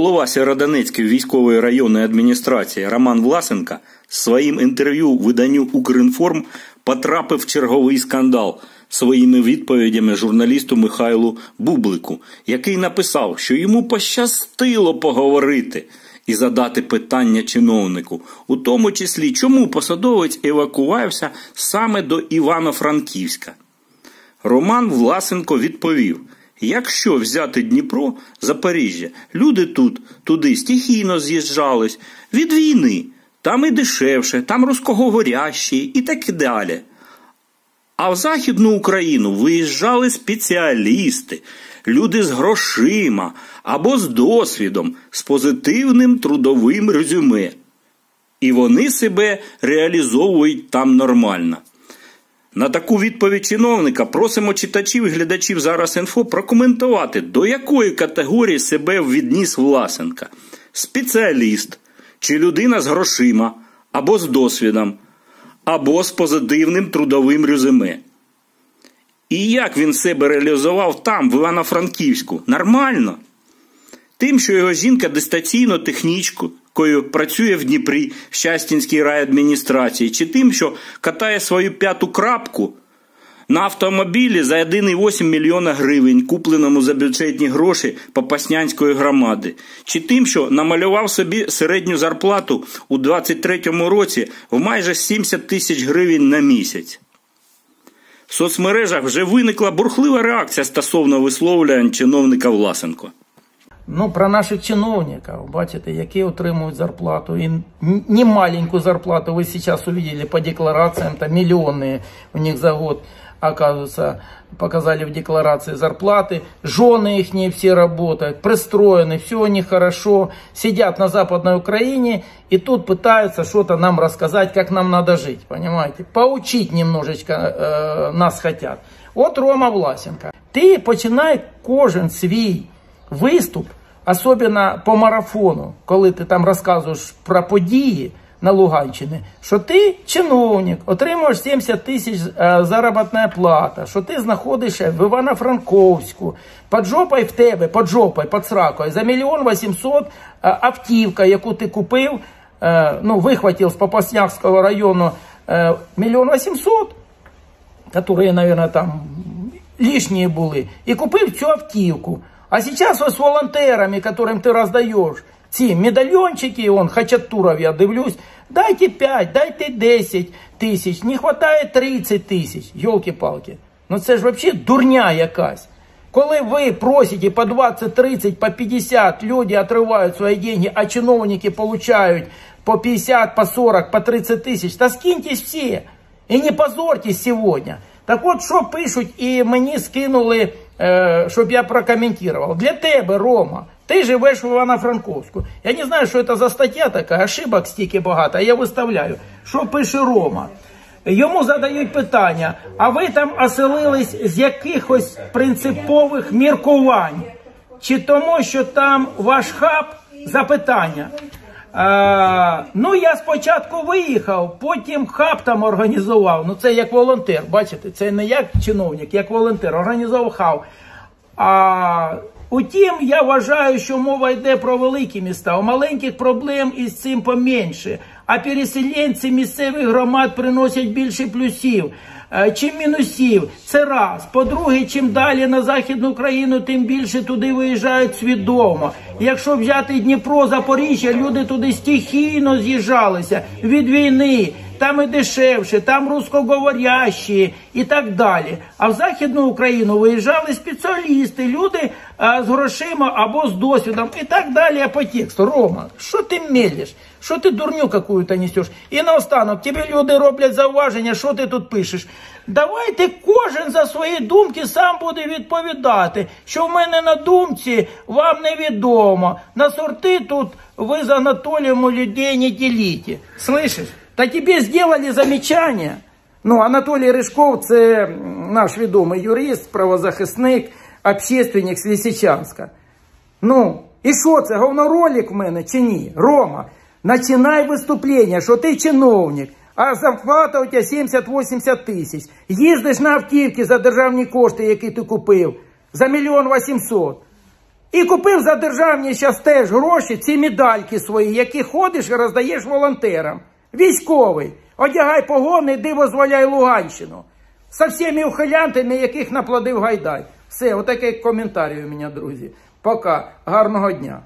Голова Сєродонецької військової районної адміністрації Роман Власенка своїм інтерв'ю виданню Укрінформ потрапив в черговий скандал своїми відповідями журналісту Михайлу Бублику, який написав, що йому пощастило поговорити і задати питання чиновнику, у тому числі, чому посадовець евакувався саме до Івано-Франківська. Роман Власенко відповів: якщо взяти Дніпро, Запоріжжя, люди тут, туди стихійно з'їжджались від війни, там і дешевше, там рускоговорящі і так далі. А в Західну Україну виїжджали спеціалісти, люди з грошима або з досвідом, з позитивним трудовим резюме. І вони себе реалізовують там нормально. На таку відповідь чиновника просимо читачів і глядачів зараз інфо прокоментувати, до якої категорії себе відніс Власенка: спеціаліст чи людина з грошима або з досвідом, або з позитивним трудовим резюме. І як він себе реалізував там, в Івано-Франківську? Нормально. Тим, що його жінка дистанційно технічкою працює в Дніпрі в Щастінській райадміністрації, чи тим, що катає свою п'яту крапку на автомобілі за 1,8 мільйона гривень, купленому за бюджетні гроші Попаснянської громади, чи тим, що намалював собі середню зарплату у 2023 році в майже 70 тисяч гривень на місяць. В соцмережах вже виникла бурхлива реакція стосовно висловлювань чиновника Власенко. Ну, про наших чиновників, бачите, які отримують зарплату. І не маленькую зарплату ви зараз увидели по деклараціям, там мільйони у них за год, оказывается, показали в декларации зарплаты. Жены их не все работают, пристроены, все у них хорошо, сидят на Западной Украине и тут пытаются что-то нам рассказать, как нам надо жить, понимаете? Поучить немножечко э, нас хотят. От Рома Власенко. Ти починай кожен свій виступ особливо по марафону, коли ти там розказуєш про події на Луганщині, що ти чиновник, отримуєш 70 тисяч е, заробітна плата, що ти знаходишся в Івано-Франковську, під жопою в тебе, під жопою, під сракою, за мільйон 800 е, автівка, яку ти купив, е, ну, вихватив з Попаснякського району мільйон 800, які, мабуть, там лишні були, і купив цю автівку. А сейчас вот с волонтерами, которым ты раздаешь, ці медальончики, он, хачатуров, я дивлюсь, дайте 5, дайте 10 тисяч, не хватає 30 тисяч, йолки-палки. Ну це ж взагалі дурня якась. Коли ви просите по 20, 30, по 50, люди отривають свої деньги, а чиновники получают по 50, по 40, по 30 тисяч, та скиньтесь всі. І не позорьтесь сьогодні. Так от, що пишуть, і мені скинули Е, щоб я прокомментировал. Для тебе, Рома, ти живеш в Івано-Франковську. Я не знаю, що це за стаття така, ошибок стільки багато, я виставляю, що пише Рома. Йому задають питання, а ви там оселились з якихось принципових міркувань? Чи тому, що там ваш хаб запитання? А, Ну, я спочатку виїхав, потім хаб там організував. Ну, це як волонтер, бачите, це не як чиновник, як волонтер. Організував хаб. А утім, я вважаю, що мова йде про великі міста. У маленьких проблем із цим поменше. А переселенці місцевих громад приносять більше плюсів. Е, чим мінусів. Це раз. По-друге, чим далі на Західну Україну, тим більше туди виїжджають свідомо. Якщо взяти Дніпро, Запоріжжя, люди туди стихійно з'їжджалися від війни. Там і дешевше, там русскоговорящі і так далі. А в Західну Україну виїжджали спеціалісти, люди а, з грошима або з досвідом і так далі. по тексту. Рома, що ти мелиш? Що ти дурню какую-то несеш? І наостанок, тобі люди роблять зауваження, що ти тут пишеш. Давайте кожен за свої думки сам буде відповідати, що в мене на думці вам невідомо. На сорти тут ви з Анатолієм людей не діліть. Слышиш? Та тобі зробили замечання. Ну, Анатолій Ришков це наш відомий юрист, правозахисник, общественник з Лисичанська. Ну, і що це? Говноролик в мене чи ні? Рома. Начинай виступлення, що ти чиновник, а зарплата у тебе 70-80 тисяч. Їздиш на автівки за державні кошти, які ти купив, за мільйон 800. І купив за державні зараз теж гроші ці медальки свої, які ходиш і роздаєш волонтерам. Військовий. Одягай погони, диво зволяй Луганщину. Со всіми ухилянтами, яких наплодив Гайдай. Все, отакий коментарі у мене, друзі. Пока. Гарного дня.